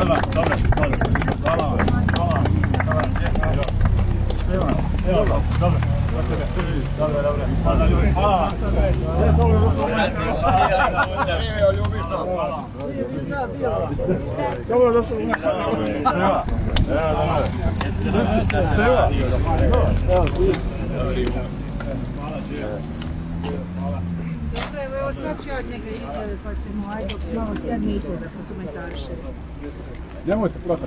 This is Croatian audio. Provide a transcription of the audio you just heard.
Prva, dobro, dobro. Hvala vam. Hvala vam. Hvala vam. Evo, dobro. Dobro, dobro. Hvala ljudi. Hvala vam. Dobro, došlo u naša. Prva. Prva. Prva. Hvala. Hvala sad ću ja od njega izjave pa ćemo, ajde, malo sjedni i to da prokomentariše. Nemojte plakati.